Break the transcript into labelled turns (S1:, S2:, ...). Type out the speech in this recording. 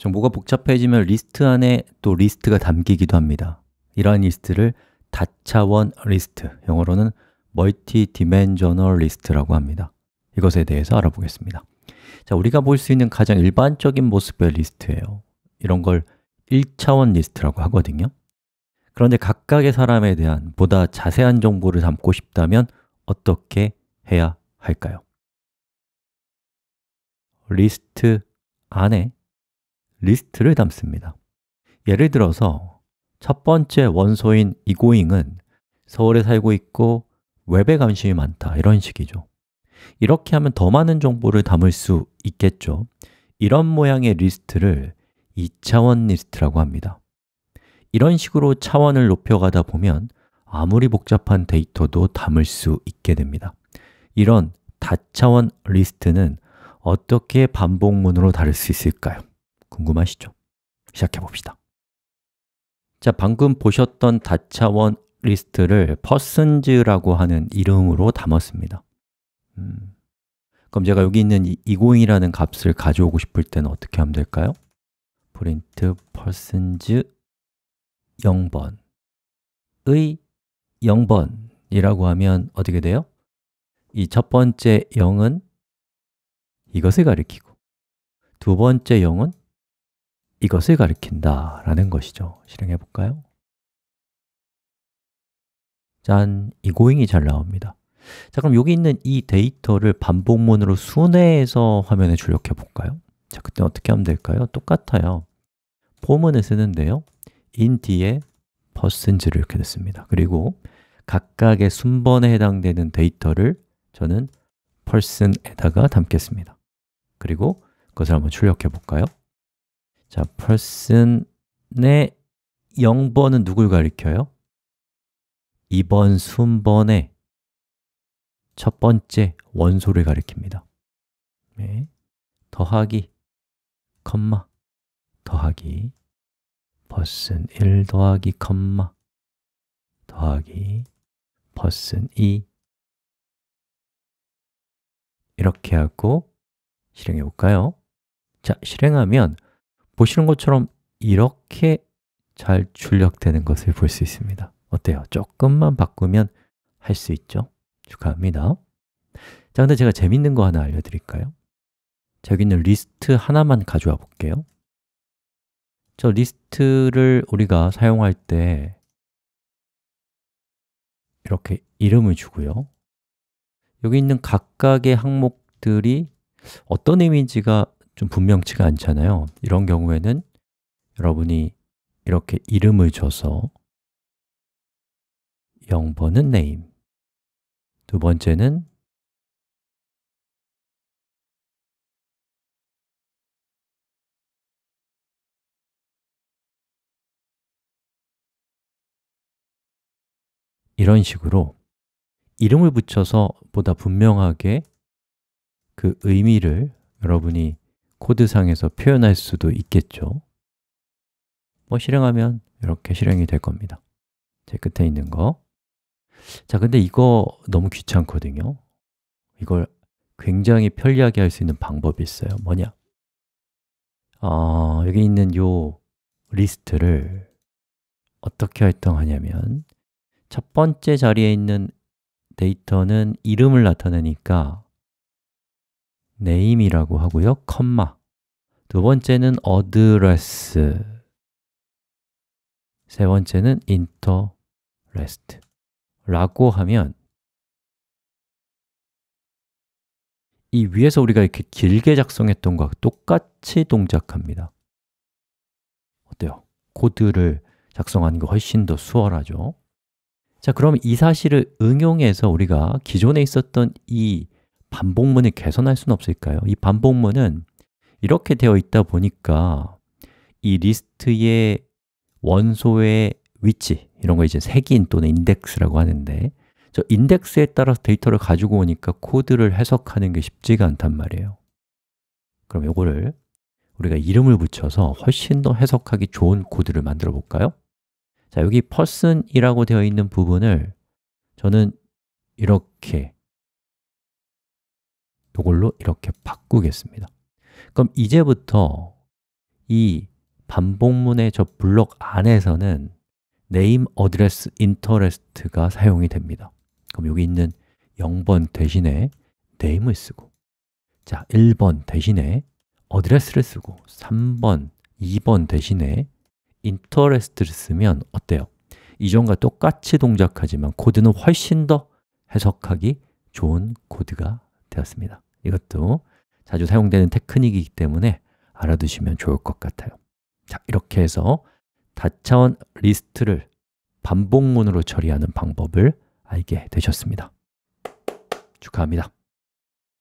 S1: 정보가 복잡해지면 리스트 안에 또 리스트가 담기기도 합니다. 이러한 리스트를 다차원 리스트, 영어로는 multi-dimensional list라고 합니다. 이것에 대해서 알아보겠습니다. 자, 우리가 볼 수 있는 가장 일반적인 모습의 리스트예요. 이런 걸 1차원 리스트라고 하거든요. 그런데 각각의 사람에 대한 보다 자세한 정보를 담고 싶다면 어떻게 해야 할까요? 리스트 안에 리스트를 담습니다. 예를 들어서 첫 번째 원소인 이고잉은 서울에 살고 있고 웹에 관심이 많다 이런 식이죠. 이렇게 하면 더 많은 정보를 담을 수 있겠죠. 이런 모양의 리스트를 2차원 리스트라고 합니다. 이런 식으로 차원을 높여가다 보면 아무리 복잡한 데이터도 담을 수 있게 됩니다. 이런 다차원 리스트는 어떻게 반복문으로 다룰 수 있을까요? 궁금하시죠? 시작해 봅시다 자, 방금 보셨던 다차원 리스트를 persons라고 하는 이름으로 담았습니다 음, 그럼 제가 여기 있는 이 202라는 값을 가져오고 싶을 때는 어떻게 하면 될까요? print persons 0번의 0번이라고 하면 어떻게 돼요? 이 첫 번째 0은 이것을 가리키고 두 번째 0은 이것을 가리킨다 라는 것이죠 실행해 볼까요? 짠! 이 고잉이 잘 나옵니다 자, 그럼 여기 있는 이 데이터를 반복문으로 순회해서 화면에 출력해 볼까요? 자, 그때 어떻게 하면 될까요? 똑같아요 포문을 쓰는데요 in 뒤에 persons를 이렇게 됐습니다 그리고 각각의 순번에 해당되는 데이터를 저는 person에다가 담겠습니다 그리고 그것을 한번 출력해 볼까요? 자, person의 0번은 누굴 가리켜요? 2번 순번의 첫 번째 원소를 가리킵니다 네. 더하기, 컴마, 더하기 person 1 더하기 컴마 더하기 person 2 이렇게 하고 실행해 볼까요? 자, 실행하면 보시는 것처럼 이렇게 잘 출력되는 것을 볼 수 있습니다 어때요? 조금만 바꾸면 할 수 있죠? 축하합니다 자, 근데 제가 재밌는 거 하나 알려드릴까요? 자, 여기 있는 리스트 하나만 가져와 볼게요 저 리스트를 우리가 사용할 때 이렇게 이름을 주고요 여기 있는 각각의 항목들이 어떤 의미인지가 좀 분명치가 않잖아요. 이런 경우에는 여러분이 이렇게 이름을 줘서 0번은 name 두 번째는 이런 식으로 이름을 붙여서 보다 분명하게 그 의미를 여러분이 코드상에서 표현할 수도 있겠죠? 뭐 실행하면 이렇게 실행이 될 겁니다. 제 끝에 있는 거. 자, 근데 이거 너무 귀찮거든요. 이걸 굉장히 편리하게 할 수 있는 방법이 있어요. 뭐냐? 어, 여기 있는 요 리스트를 어떻게 활동하냐면 첫 번째 자리에 있는 데이터는 이름을 나타내니까 name이라고 하고요, 컴마. 두 번째는 address 세 번째는 interest 라고 하면 이 위에서 우리가 이렇게 길게 작성했던 것과 똑같이 동작합니다. 어때요? 코드를 작성하는 게 훨씬 더 수월하죠? 자, 그럼 이 사실을 응용해서 우리가 기존에 있었던 이 반복문을 개선할 수는 없을까요? 이 반복문은 이렇게 되어 있다 보니까 이 리스트의 원소의 위치, 이런 거 이제 색인 또는 인덱스라고 하는데 저 인덱스에 따라서 데이터를 가지고 오니까 코드를 해석하는 게 쉽지가 않단 말이에요 그럼 이거를 우리가 이름을 붙여서 훨씬 더 해석하기 좋은 코드를 만들어 볼까요? 자, 여기 person이라고 되어 있는 부분을 저는 이렇게 이걸로 이렇게 바꾸겠습니다 그럼 이제부터 이 반복문의 저 블록 안에서는 name, address, interest가 사용이 됩니다 그럼 여기 있는 0번 대신에 name을 쓰고 자, 1번 대신에 address를 쓰고 3번, 2번 대신에 interest를 쓰면 어때요? 이전과 똑같이 동작하지만 코드는 훨씬 더 해석하기 좋은 코드가 되었습니다. 이것도 자주 사용되는 테크닉이기 때문에 알아두시면 좋을 것 같아요. 자, 이렇게 해서 다차원 리스트를 반복문으로 처리하는 방법을 알게 되셨습니다. 축하합니다